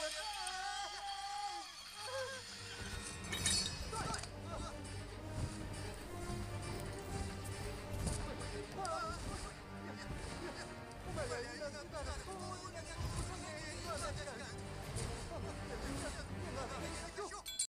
with.